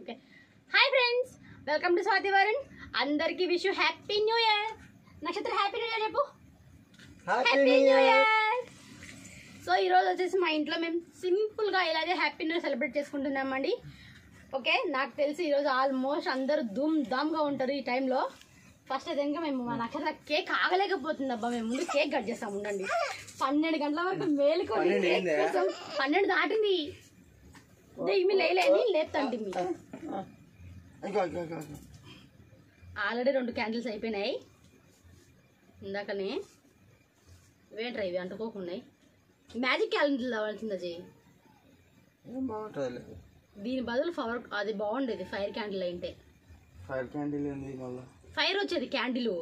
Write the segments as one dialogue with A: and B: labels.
A: Okay. Hi friends welcome to Swathi Varun అందరికీ wish happy new year Nakshatra happy new year చెప్పు. Happy new year so ఈరోజు వచ్చేసి మా ఇంట్లో మేము సింపుల్గా ఇలాగే హ్యాపీ న్యూ ఇయర్ సెలబ్రేట్ చేసుకుంటున్నామండి. ఓకే నాకు తెలిసి ఈరోజు ఆల్మోస్ట్ అందరూ ధూమ్ ధామ్గా ఉంటారు ఈ టైంలో ఫస్ట్ అయితే ఇంకా మేము మా నక్షత్ర కేక్ ఆగలేకపోతుంది అబ్బా. మేము ముందు కేక్ కట్ చేస్తాం ఉండండి. పన్నెండు గంటల వరకు మేలుకొని
B: పన్నెండు
A: దాటింది. లేపుతాండి ఆల్రెడీ రెండు క్యాండిల్స్ అయిపోయినాయి. ఇందాకనే ఇవేంట్రా ఇవి అంటుకోకున్నాయి మ్యాజిక్ క్యాలెండర్ అవ్వాల్సింది అజయ్
B: ఏం బాగుంటుంది?
A: దీని బదులు ఫవర్ అది బాగుండేది ఫైర్ క్యాండిల్ అయితే.
B: ఫైర్ క్యాండిల్ ఏంది మళ్ళీ?
A: ఫైర్ వచ్చేది క్యాండిల్.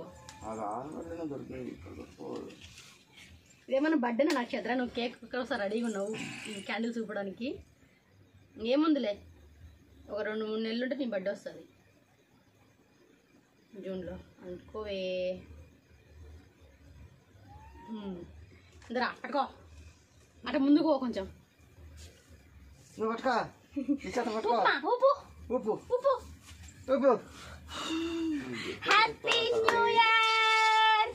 A: ఇదేమన్నా బర్త్డే నక్షత్ర? నువ్వు కేక్ కోసం రెడీగా ఉన్నావు ఈ క్యాండిల్ చూపడానికి. ఏముందిలే ఒక రెండు మూడు నెలలు ఉంటే నీ బర్త్డే వస్తుంది జూన్లో అనుకోవే ఇందరా పట్టుకో అట ముందుకు కొంచెం
B: నువ్వు పట్టుకో పట్టుకో
A: ఊపు
B: ఉప్పు
A: ఉప్పు
B: ఉప్పు
A: హ్యాపీ న్యూ ఇయర్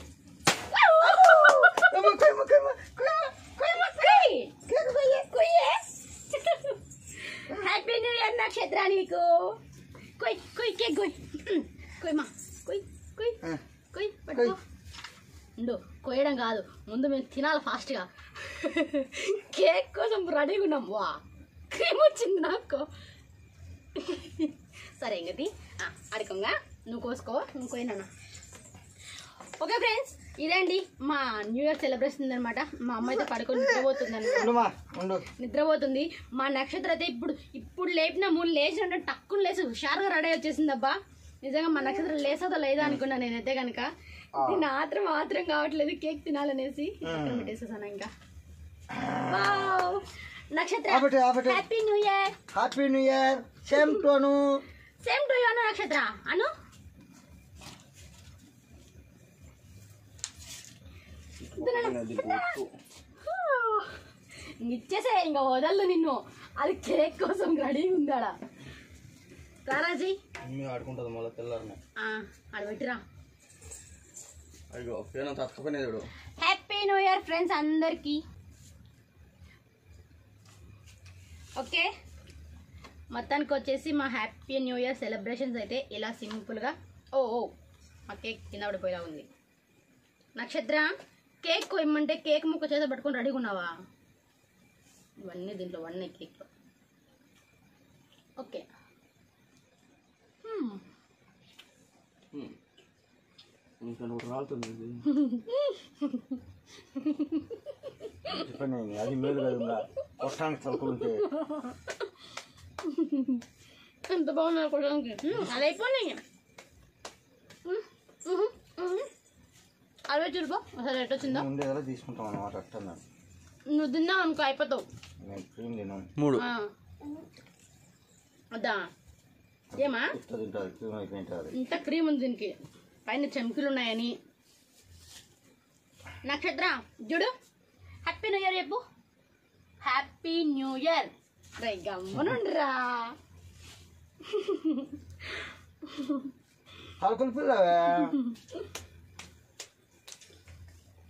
B: ఉప్పు.
A: హ్యాపీ న్యూ ఇయర్ నక్షత్ర నీకు. కొయ్ కొయ్ కేక్ కొయ్. కొయ్ మా. కొయ్ కొయ్ కొయ్ పట్టుకో. ఉండు కొయ్యడం కాదు. ముందు మేము తినాలి ఫాస్ట్గా. కేక్ కోసం రెడీగా ఉన్నాం. వా. క్రీమ్ వచ్చింది నాకు. సరే ఇంకది అడకంగా నువ్వు కోసుకో. నువ్వు కొయ్యనా ఓకే ఫ్రెండ్స్. ఇదండి మా న్యూ ఇయర్ సెలబ్రేషన్ అనమాట మా అమ్మ అయితే పడుకొని నిద్రపోతుంది అనమాట నిద్రపోతుంది. మా నక్షత్ర అయితే ఇప్పుడు ఇప్పుడు లేపిన మూడు లేచినట్టు టక్కుని లేచి హుషారుగా రెడీ వచ్చేసింది అబ్బా నిజంగా మా నక్షత్రం లేసదో లేదా అనుకున్నా నేనైతే కనుక దీని ఆత్రం ఆత్రం కావట్లేదు కేక్ తినాలనేసి. పెట్టేసేసాను ఇంకా!
B: Nakshatra
A: happy new year
B: happy new year same tone
A: same to అను నక్షత్ర. అను ఇచ్చేసే ఇంకా వదలదు నిన్ను. అది కేక్ కోసం రెడీగా ఉందాడా. రారాజీ
B: మమ్మీ ఆడుకుంటుంది మళ్ళీ తెల్లారిని.
A: ఆడ పెట్టిరా
B: అయ్యో పేరు తక్కువనే చూడు.
A: హ్యాపీ న్యూ ఇయర్ ఫ్రెండ్స్ అందరికీ. ఓకే? మొత్తానికి వచ్చేసి మా హ్యాపీ న్యూ ఇయర్ సెలబ్రేషన్స్ అయితే ఇలా సింపుల్గా. ఓ ఓ మా కేక్ కింద పడిపోయేలా ఉంది. నక్షత్ర? కేక్ కొయ్యమంటే కేక్ ముక్క చేత పట్టుకొని రెడీగా ఉన్నావా? ఇవన్నీ దీంట్లో వన్ కేక్లో. ఓకే. హ్మ్.
B: ఇంకా నువ్వు రాలుతుంది. ఇది. చెప్పండి అది మేలు కదా ఉందా కొట్టానికి తలుపులుంటే
A: ఎంత బాగున్నా కొట్టడానికి అది అయిపోయినాయి. అరవై చూడుకో ఒకసారి ఎట్ వచ్చిందో.
B: ముందే కదా తీసుకుంటాం అన్నమాట అట్టన్నా
A: నువ్వు తిన్నావు అనుకో అయిపోతావు.
B: నేను క్రీమ్ తిన్నాను. మూడు.
A: ఆ. వద్దా? ఏమా?
B: ఇట్లా తింటుంది క్రీమ్ అయిపోయింటుంది
A: ఇంత క్రీమ్ ఉంది దీనికి. పైన చెంకులు ఉన్నాయని. నక్షత్ర చూడు. హ్యాపీ న్యూ ఇయర్ చెప్పు. హ్యాపీ న్యూ ఇయర్ రై గమ్మనుండ్రా.
B: తలుపులు పిల్లవే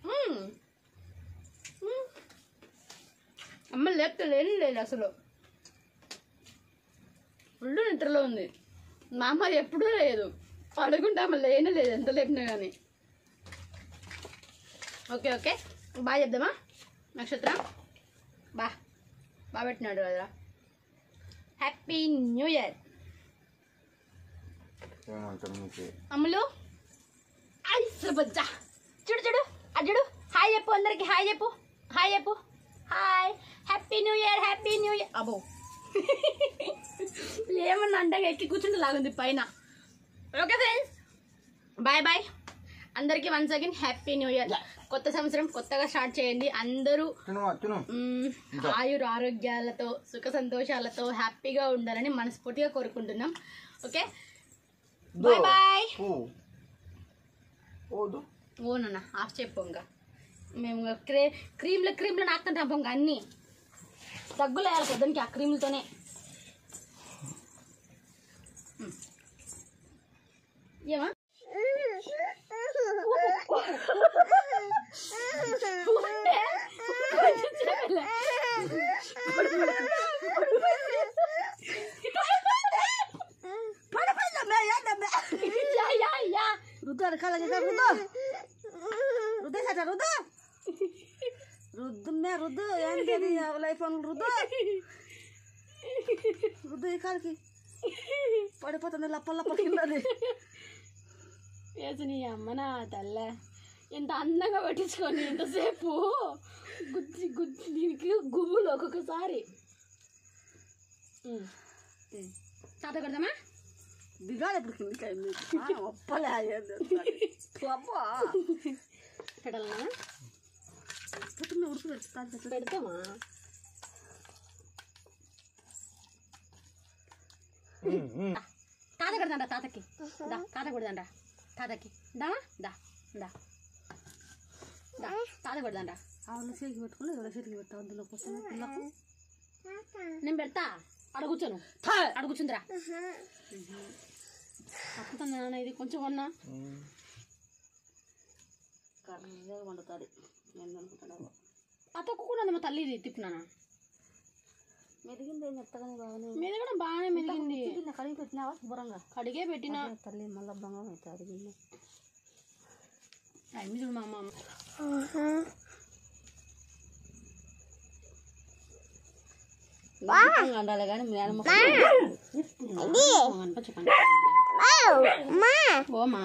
A: మ్మ్. మ్మ్. అమ్మ లేపితే లేని లేదు అసలు. ఫుల్ నిద్రలో ఉంది. మా అమ్మ ఎప్పుడూ లేదు. పడుకుంటే అమ్మ లేనే లేదు. ఎంత లేపినా కానీ ఓకే ఓకే. బాగా చెప్దామా? నక్షత్ర? బా. బాగా పెట్టినాడు కదా. Happy
B: new year.
A: అమ్ములు? బజ్జా చూడు చూడు. అజుడు హాయ్ చెప్పు అందరికి హాయ్ చెప్పు. హాయ్ చెప్పు. Hi. Happy new year happy new year అబో ఏమన్నా అండగా ఎక్కి కూర్చుంటే లాగుంది పైన. ఓకే ఫ్రెండ్స్ బాయ్ బాయ్ అందరికీ once again happy new year కొత్త సంవత్సరం కొత్తగా స్టార్ట్ చేయండి. అందరూ ఆయుర ఆరోగ్యాలతో సుఖ సంతోషాలతో హ్యాపీగా ఉండాలని మనస్ఫూర్తిగా కోరుకుంటున్నాం. ఓకే బాయ్ బాయ్ ఓనన్నా ఆఫ్ చెప్పు ఇంకా. మేము క్రే క్రీమ్లు క్రీమ్లు నాకుతుంటాం ఇంకా అన్నీ. దగ్గులేయాలి పొద్దునకి ఆ క్రీములతోనే
C: ఏమా रुद्र रखा लगेगा रुद्र रुद्र चाचा रुद्र రుద్దుమ్మే రుద్దు ఏంటి అది లైఫ్ అని రుద్దు రుద్దు ఈ కాలికి పడిపోతుంది లప్ప లప్ప కిందని
A: వేసి నీ అమ్మ నా తల్ల ఎంత అందంగా పట్టించుకొని ఎంతసేపు గుజ్జి గుజ్జి దీనికి గుబులు ఒక్కొక్కసారి ఉమ్. ఉమ్. తాత కొడదామా
C: దిగాలి ఇప్పుడు కిందికి ఒప్పలే అబ్బా పుట్టిన ఉడుకు పెడతాను
A: పెడతామా? తాత కొడదాండా తాతకి? దా తాత కొడదాండా తాతకి. దా దా దా. దా తాత కొడదాండా
C: ఆవుల చేతికి పెట్టుకుని ఎవరి చేతికి పెట్టా అందులో కోసం పిల్లకు
A: నేను పెడతా. అడ కూర్చోను. అడ కూర్చుందిరా. తప్పుతుంది నాన్న ఇది కొంచెం కొన్నా.
C: వండుతుంది. నేను అనుకుంటున్నాను
A: అతక్కున్నది మా తల్లి ఇది తిప్పినానా
C: మెదిగింది మెత్తగానే బాగానే
A: మీద కూడా బాగానే మెలిగింది
C: ఉంది కడిగి పెట్టినావా శుభ్రంగా
A: కడిగే పెట్టినా
C: తల్లి మళ్ళీ బంగారం అవుతుంది అడిగింది
A: టైం చూడు మా అమ్మ
C: ఉండాలి కానీ మేడం
A: చెప్పండి ఓ మా